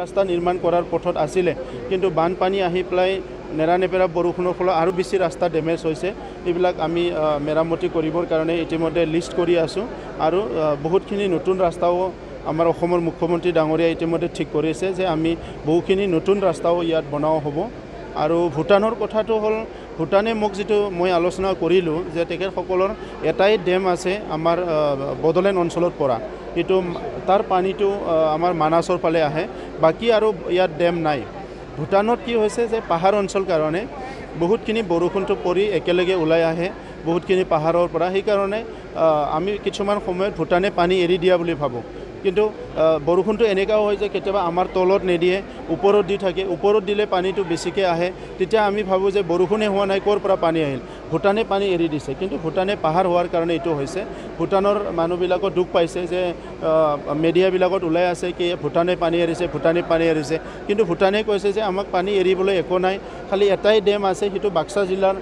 ৰাস্তা নিৰ্মাণ কৰাৰ পথত আছিলে। কিন্তু বানপানী আহি পেলাই নেৰানেপেৰা বৰষুণৰ ফলত আৰু বেছি ৰাস্তা ডেমেজ হৈছে। এইবিলাক আমি মেৰামতি কৰিবৰ কাৰণে ইতিমধ্যে লিষ্ট কৰি আছোঁ। আৰু বহুতখিনি নতুন ৰাস্তাও আমাৰ অসমৰ মুখ্যমন্ত্ৰী ডাঙৰীয়াই ইতিমধ্যে ঠিক কৰিছে যে আমি বহুখিনি নতুন ৰাস্তাও ইয়াত বনাও হ'ব। আৰু ভূটানৰ কথাটো হ'ল ভূটানে মোক যিটো মই আলোচনা কৰিলোঁ যে তেখেতসকলৰ এটাই ডেম আছে আমাৰ বড়োলেণ্ড অঞ্চলৰ পৰা। এইটো তাৰ পানীটো আমাৰ মানাছৰ ফালে আহে। বাকী আৰু ইয়াত ডেম নাই। ভূটানত কি হৈছে যে পাহাৰ অঞ্চল কাৰণে বহুতখিনি বৰষুণটো পৰি একেলগে ওলাই আহে বহুতখিনি পাহাৰৰ পৰা। সেইকাৰণে আমি কিছুমান সময়ত ভূটানে পানী এৰি দিয়া বুলি ভাবোঁ। কিন্তু বৰষুণটো এনেকুৱাও হয় যে কেতিয়াবা আমাৰ তলত নিদিয়ে ওপৰত দি থাকে ওপৰত দিলে পানীটো বেছিকৈ আহে তেতিয়া আমি ভাবোঁ যে বৰষুণে হোৱা নাই ক'ৰ পৰা পানী আহিল? ভূটানে পানী এৰি দিছে কিন্তু ভূটানে পাহাৰ হোৱাৰ কাৰণে এইটো হৈছে। ভূটানৰ মানুহবিলাকৰ দুখ পাইছে যে মিডিয়াবিলাকত ওলাই আছে কি ভূটানে পানী এৰিছে ভূটানে পানী এৰিছে। কিন্তু ভূটানে কৈছে যে আমাক পানী এৰিবলৈ একো নাই খালি এটাই ডেম আছে সেইটো বাক্সা জিলাৰ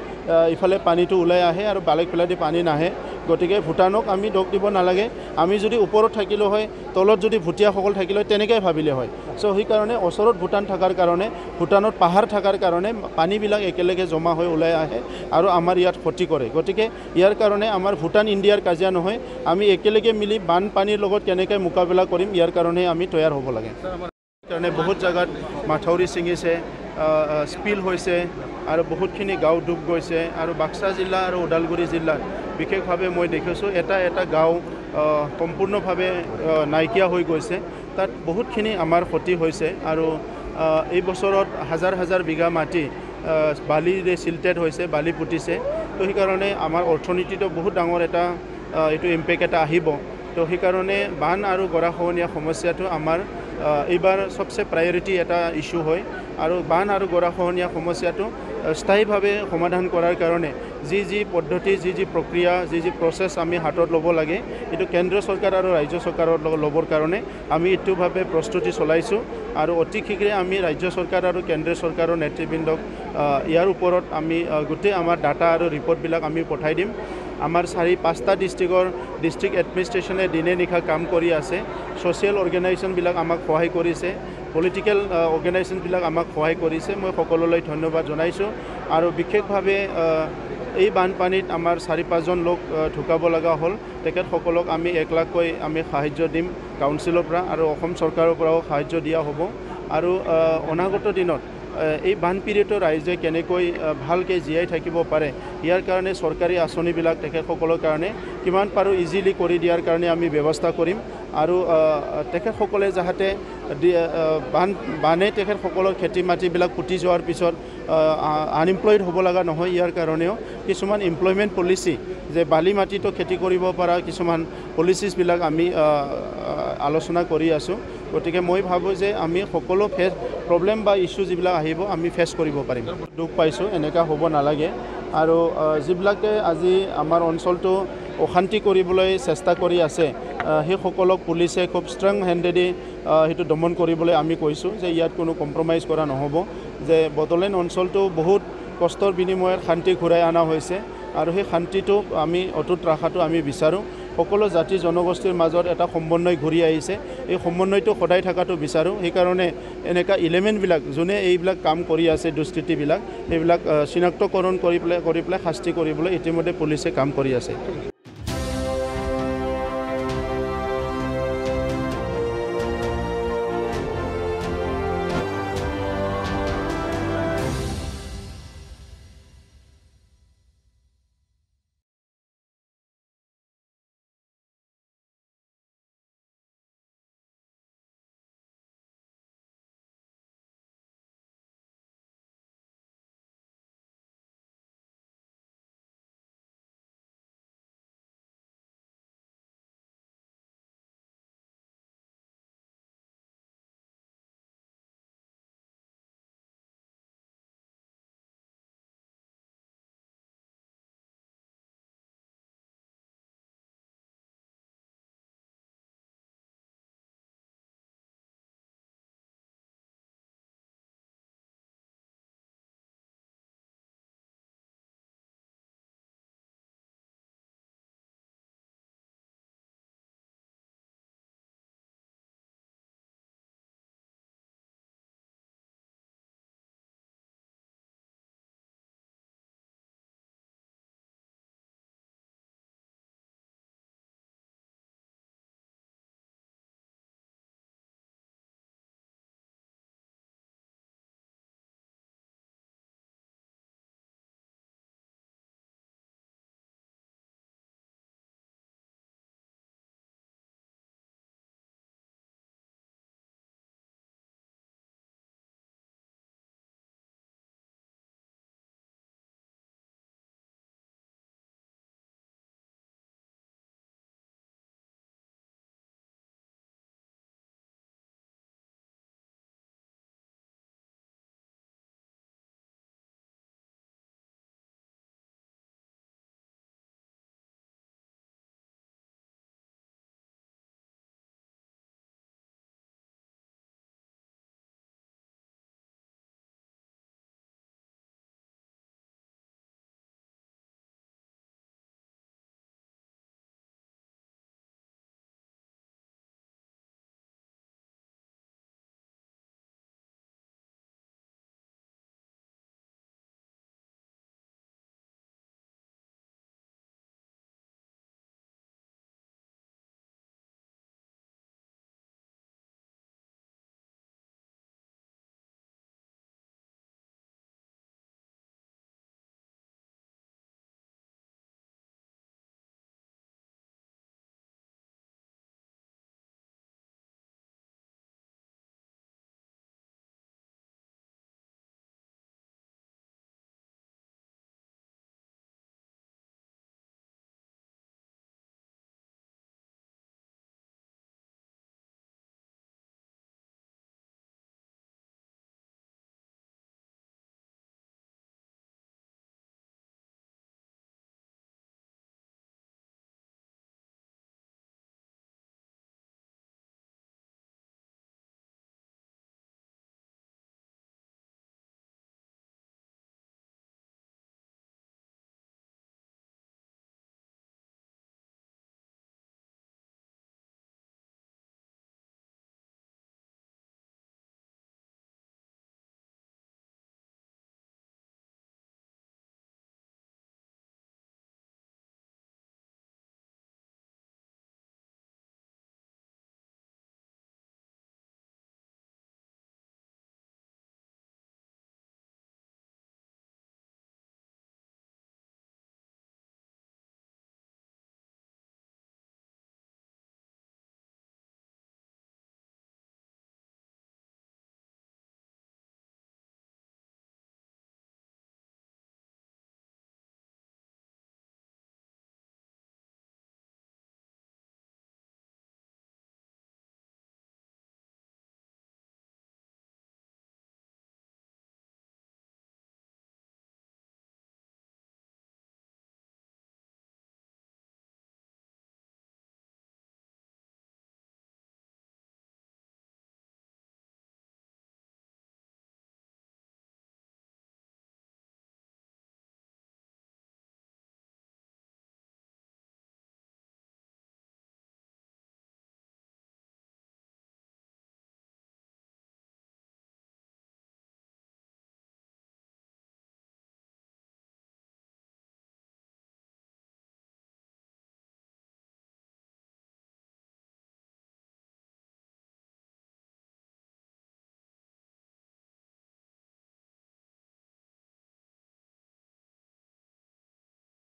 ইফালে পানীটো ওলাই আহে আৰু বেলেগ ফালেদি পানী নাহে। গতিকে ভূটানক আমি দোষ দিব নালাগে। আমি যদি ওপৰত থাকিলোঁ হয় তলত যদি ভুটীয়াসকল থাকিলে হয় তেনেকৈ ভাবিলে হয়। চ' সেইকাৰণে ওচৰত ভূটান থকাৰ কাৰণে ভূটানত পাহাৰ থকাৰ কাৰণে পানীবিলাক একেলগে জমা হৈ ওলাই আহে আৰু আমাৰ ইয়াত ক্ষতি কৰে। গতিকে ইয়াৰ কাৰণে আমাৰ ভূটান ইণ্ডিয়াৰ কাজিয়া নহয় আমি একেলগে মিলি বানপানীৰ লগত কেনেকৈ মোকাবিলা কৰিম ইয়াৰ কাৰণে আমি তৈয়াৰ হ'ব লাগে। কাৰণে বহুত জেগাত মাথাউৰি ছিঙিছে স্পিল হৈছে। আৰু বহুতখিনি গাঁও ডুব গৈছে আৰু বাক্সা জিলা আৰু ওদালগুৰি জিলাত। বিশেষভাৱে মই দেখিছোঁ এটা এটা গাঁও সম্পূৰ্ণভাৱে নাইকিয়া হৈ গৈছে। তাত বহুতখিনি আমাৰ ক্ষতি হৈছে আৰু এই বছৰত হাজাৰ হাজাৰ বিঘা মাটি বালিৰে চিল্টেড হৈছে বালি পুতিছে। তো সেইকাৰণে আমাৰ অৰ্থনীতিটো বহুত ডাঙৰ এটা এইটো ইম্পেক্ট এটা আহিব। তো সেইকাৰণে বান আৰু গৰাখহনীয়া সমস্যাটো আমাৰ এইবাৰ চবচে প্ৰায়ৰিটি এটা ইছ্যু হয়। আৰু বান আৰু গৰাখহনীয়া সমস্যাটো স্থায়ীভাৱে সমাধান কৰাৰ কাৰণে যি যি পদ্ধতি যি যি প্ৰক্ৰিয়া যি যি প্ৰচেছ আমি হাতত ল'ব লাগে এইটো কেন্দ্ৰীয় চৰকাৰ আৰু ৰাজ্য চৰকাৰৰ ল'বৰ কাৰণে আমি এইটোভাৱে প্ৰস্তুতি চলাইছোঁ আৰু অতি শীঘ্ৰে আমি ৰাজ্য চৰকাৰ আৰু কেন্দ্ৰীয় চৰকাৰৰ নেতৃবৃন্দক ইয়াৰ ওপৰত আমি গোটেই আমাৰ ডাটা আৰু ৰিপৰ্টবিলাক আমি পঠাই দিম। আমাৰ চাৰি পাঁচটা ডিষ্ট্ৰিক্টৰ ডিষ্ট্ৰিক্ট এডমিনিষ্ট্ৰেশ্যনে দিনে নিশা কাম কৰি আছে। ছ'চিয়েল অৰ্গেনাইজেশ্যনবিলাক আমাক সহায় কৰিছে। পলিটিকেল অৰ্গেনাইজেশ্যনবিলাক আমাক সহায় কৰিছে। মই সকলোলৈ ধন্যবাদ জনাইছোঁ। আৰু বিশেষভাৱে এই বানপানীত আমাৰ চাৰি পাঁচজন লোক ঢুকাব লগা হ'ল। তেখেতসকলক আমি এক লাখকৈ আমি সাহাৰ্য দিম কাউন্সিলৰ পৰা আৰু অসম চৰকাৰৰ পৰাও সাহাৰ্য দিয়া হ'ব। আৰু অনাগত দিনত এই বানপীড়িত ৰাইজে কেনেকৈ ভালকৈ জীয়াই থাকিব পাৰে ইয়াৰ কাৰণে চৰকাৰী আঁচনিবিলাক তেখেতসকলৰ কাৰণে কিমান পাৰোঁ ইজিলি কৰি দিয়াৰ কাৰণে আমি ব্যৱস্থা কৰিম। আৰু তেখেতসকলে আহ, বান বানে তেখেতসকলৰ খেতি মাটিবিলাক পুতি যোৱাৰ পিছত আনএমপ্লয়ড হ'ব লগা নহয় ইয়াৰ কাৰণেও। কিছুমান এমপ্লয়মেণ্ট পলিচি যে বালি মাটিতো খেতি কৰিব পৰা কিছুমান পলিচিছবিলাক আমি আলোচনা কৰি আছোঁ। গতিকে মই ভাবোঁ যে আমি সকলো ফেচ প্ৰব্লেম বা ইছ্যু যিবিলাক আহিব আমি ফেচ কৰিব পাৰিম। দুখ পাইছোঁ এনেকুৱা হ'ব নালাগে। আৰু যিবিলাকে আজি আমাৰ অঞ্চলটো অশান্তি কৰিবলৈ চেষ্টা কৰি আছে সেইসকলক পুলিচে খুব ষ্ট্ৰং হেণ্ডেদি সেইটো দমন কৰিবলৈ আমি কৈছোঁ যে ইয়াত কোনো কম্প্ৰমাইজ কৰা নহ'ব যে বড়োলেণ্ড অঞ্চলটো বহুত কষ্টৰ বিনিময়ত শান্তি ঘূৰাই অনা হৈছে আৰু সেই শান্তিটো আমি অটুট ৰখাটো আমি বিচাৰোঁ। সকলো জাতি জনগোষ্ঠীৰ মাজত এটা সমন্বয় ঘূৰি আহিছে। এই সমন্বয়টো সদায় থকাটো বিচাৰোঁ। সেইকাৰণে এনেকুৱা ইলেমেণ্টবিলাক যোনে এইবিলাক কাম কৰি আছে দুষ্কৃতিবিলাক সেইবিলাক চিনাক্তকৰণ কৰি পেলাই কৰি পেলাই শাস্তি কৰিবলৈ ইতিমধ্যে পুলিচে কাম কৰি আছে।